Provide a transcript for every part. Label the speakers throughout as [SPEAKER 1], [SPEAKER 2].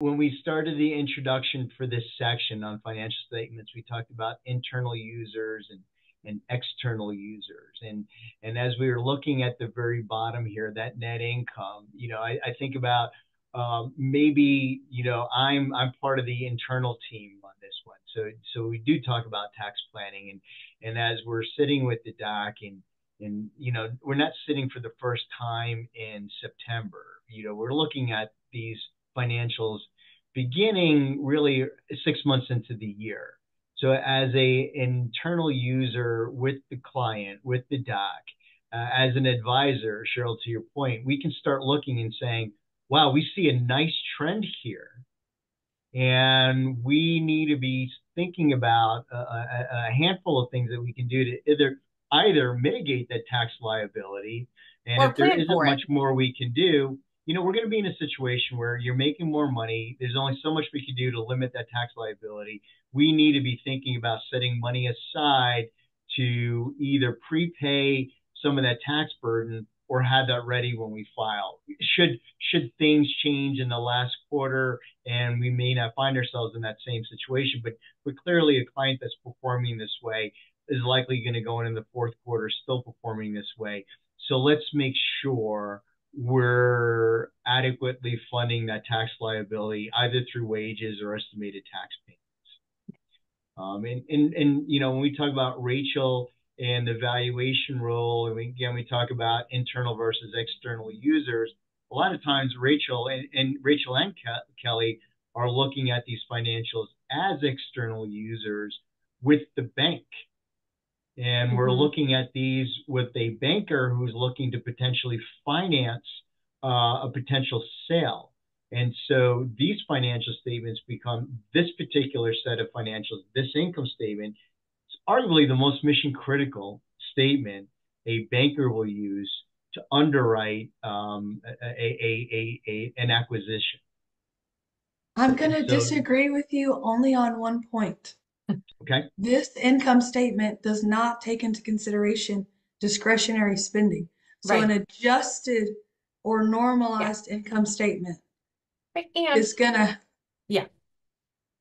[SPEAKER 1] when we started the introduction for this section on financial statements, we talked about internal users and, and external users. And, and as we were looking at the very bottom here, that net income, you know, I, I think about um, maybe, you know, I'm, I'm part of the internal team on this one. So, so we do talk about tax planning and, and as we're sitting with the doc and, and, you know, we're not sitting for the first time in September, you know, we're looking at these financials beginning really six months into the year. So as a internal user with the client, with the doc, uh, as an advisor, Cheryl, to your point, we can start looking and saying, wow, we see a nice trend here. And we need to be thinking about a, a, handful of things that we can do to either either mitigate that tax liability, and or if there isn't much more we can do, you know, we're going to be in a situation where you're making more money. There's only so much we can do to limit that tax liability. We need to be thinking about setting money aside to either prepay some of that tax burden or have that ready when we file. Should should things change in the last quarter and we may not find ourselves in that same situation, but but clearly a client that's performing this way is likely going to go in the fourth quarter still performing this way. So let's make sure we're adequately funding that tax liability either through wages or estimated tax payments. Um, and, and, and, you know, when we talk about Rachel and the valuation role, and we, again, we talk about internal versus external users, a lot of times Rachel and, and Rachel and Ke- Kelly are looking at these financials as external users with the bank and we're mm-hmm. looking at these with a banker who's looking to potentially finance uh, a potential sale. And so these financial statements become this particular set of financials, this income statement, is arguably the most mission critical statement a banker will use to underwrite um, a, a, a, a, an acquisition.
[SPEAKER 2] I'm going to so, disagree with you only on one point.
[SPEAKER 1] Okay.
[SPEAKER 2] This income statement does not take into consideration discretionary spending. So right. an adjusted or normalized yeah. income statement
[SPEAKER 3] right. and,
[SPEAKER 2] is gonna
[SPEAKER 3] yeah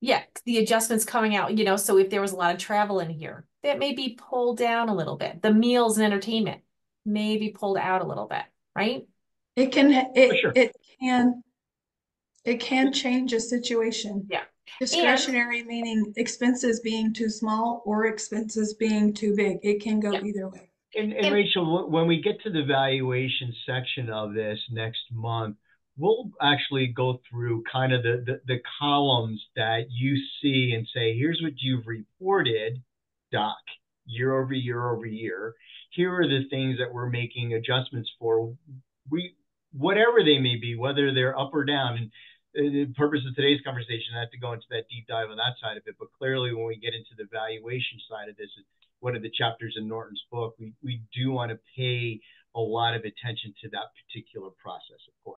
[SPEAKER 3] yeah the adjustments coming out you know so if there was a lot of travel in here that may be pulled down a little bit the meals and entertainment may be pulled out a little bit right
[SPEAKER 2] it can it, sure. it can it can change a situation
[SPEAKER 3] yeah
[SPEAKER 2] Discretionary meaning expenses being too small or expenses being too big. It can go either way.
[SPEAKER 1] And, and Rachel, when we get to the valuation section of this next month, we'll actually go through kind of the, the, the columns that you see and say, here's what you've reported, Doc, year over year over year. Here are the things that we're making adjustments for. We whatever they may be, whether they're up or down. And the purpose of today's conversation not to go into that deep dive on that side of it, but clearly when we get into the valuation side of this, one of the chapters in Norton's book, we, we do want to pay a lot of attention to that particular process, of course.